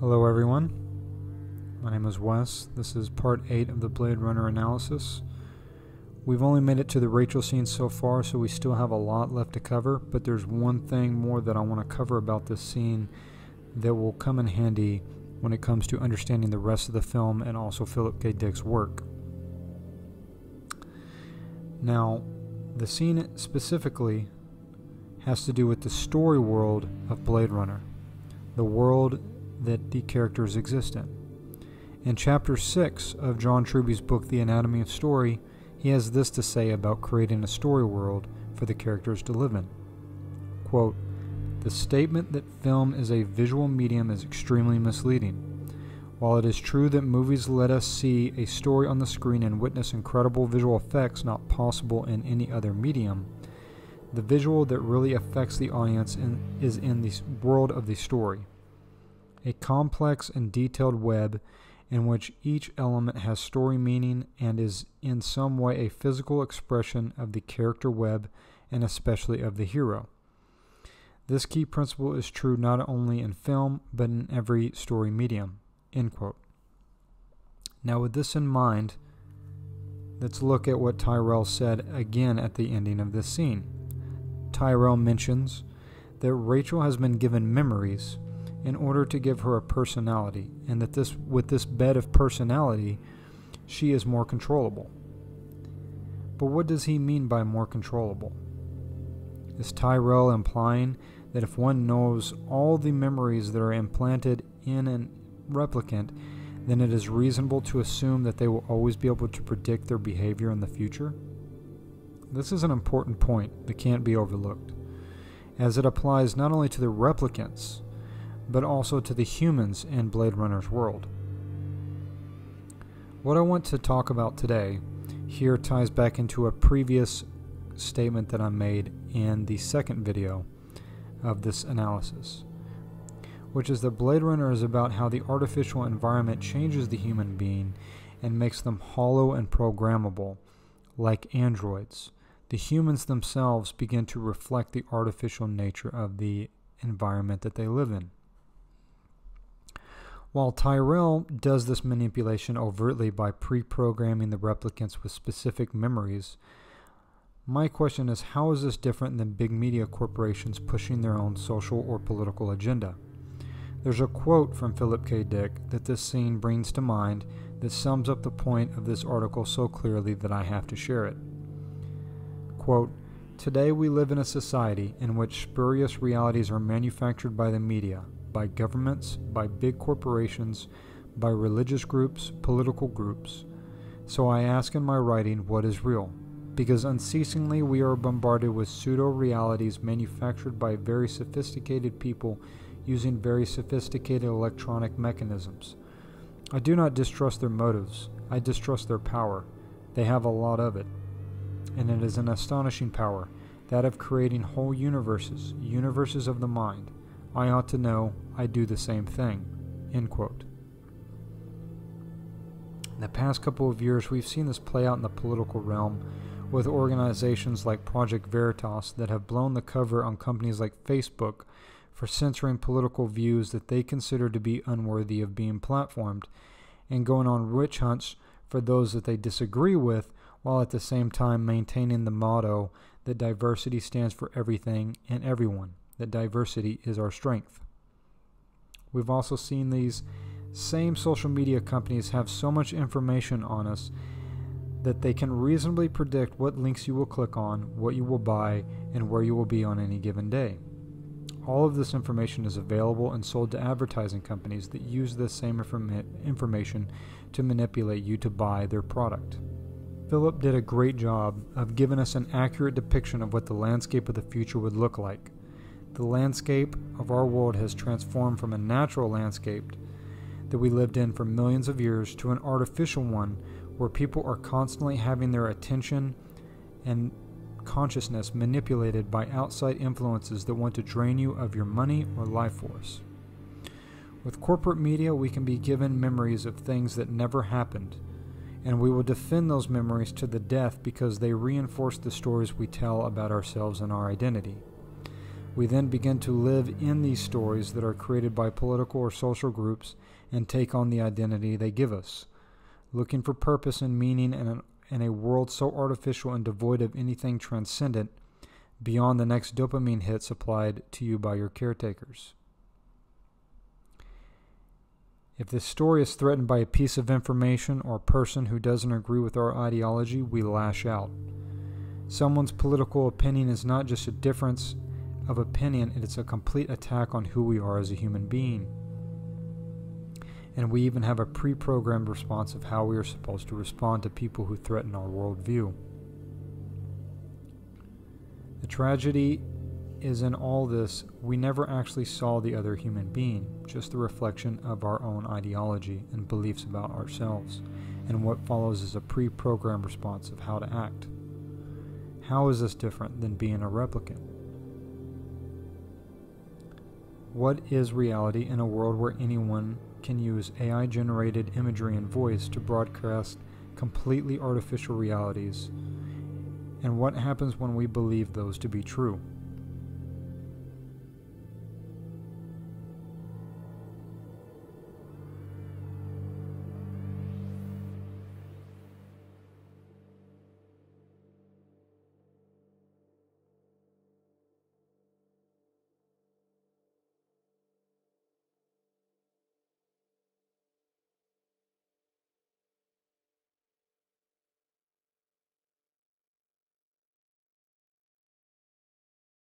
Hello, everyone. My name is Wes. This is part 8 of the Blade Runner analysis. We've only made it to the Rachael scene so far, so we still have a lot left to cover, but there's one thing more that I want to cover about this scene that will come in handy when it comes to understanding the rest of the film and also Philip K. Dick's work. Now, the scene specifically has to do with the story world of Blade Runner, the world that the characters exist in. In chapter 6 of John Truby's book, The Anatomy of Story, he has this to say about creating a story world for the characters to live in. Quote, the statement that film is a visual medium is extremely misleading. While it is true that movies let us see a story on the screen and witness incredible visual effects not possible in any other medium, the visual that really affects the audience in, is in the world of the story. A complex and detailed web in which each element has story meaning and is in some way a physical expression of the character web and especially of the hero. This key principle is true not only in film, but in every story medium. Now, with this in mind, let's look at what Tyrell said again at the ending of this scene. Tyrell mentions that Rachael has been given memories in order to give her a personality, and that this with this bed of personality, she is more controllable. But what does he mean by more controllable? Is Tyrell implying that if one knows all the memories that are implanted in a replicant, then it is reasonable to assume that they will always be able to predict their behavior in the future? This is an important point that can't be overlooked, as it applies not only to the replicants, but also to the humans in Blade Runner's world. What I want to talk about today here ties back into a previous statement that I made in the second video of this analysis, which is that Blade Runner is about how the artificial environment changes the human being and makes them hollow and programmable, like androids. The humans themselves begin to reflect the artificial nature of the environment that they live in. While Tyrell does this manipulation overtly by pre programming the replicants with specific memories, my question is how is this different than big media corporations pushing their own social or political agenda? There's a quote from Philip K. Dick that this scene brings to mind that sums up the point of this article so clearly that I have to share it. Quote, Today we live in a society in which spurious realities are manufactured by the media, by governments, by big corporations, by religious groups, political groups. So I ask in my writing what is real because unceasingly we are bombarded with pseudo realities manufactured by very sophisticated people using very sophisticated electronic mechanisms. I do not distrust their motives, I distrust their power. They have a lot of it. And it is an astonishing power, that of creating whole universes, universes of the mind. I ought to know I do the same thing. End quote. In the past couple of years, we've seen this play out in the political realm with organizations like Project Veritas that have blown the cover on companies like Facebook for censoring political views that they consider to be unworthy of being platformed, and going on witch hunts for those that they disagree with, while at the same time maintaining the motto that diversity stands for everything and everyone, that diversity is our strength. We've also seen these same social media companies have so much information on us that they can reasonably predict what links you will click on, what you will buy, and where you will be on any given day. All of this information is available and sold to advertising companies that use this same informa- information to manipulate you to buy their product. Philip did a great job of giving us an accurate depiction of what the landscape of the future would look like. The landscape of our world has transformed from a natural landscape that we lived in for millions of years to an artificial one where people are constantly having their attention and consciousness manipulated by outside influences that want to drain you of your money or life force. With corporate media, we can be given memories of things that never happened, and we will defend those memories to the death because they reinforce the stories we tell about ourselves and our identity. We then begin to live in these stories that are created by political or social groups and take on the identity they give us. Looking for purpose and meaning in, an, in a world so artificial and devoid of anything transcendent beyond the next dopamine hit supplied to you by your caretakers. If this story is threatened by a piece of information or a person who doesn't agree with our ideology, we lash out. Someone's political opinion is not just a difference of opinion, it is a complete attack on who we are as a human being. And we even have a pre programmed response of how we are supposed to respond to people who threaten our worldview. The tragedy is in all this, we never actually saw the other human being, just the reflection of our own ideology and beliefs about ourselves, and what follows is a pre programmed response of how to act. How is this different than being a replicant? What is reality in a world where anyone can use AI generated imagery and voice to broadcast completely artificial realities? And what happens when we believe those to be true?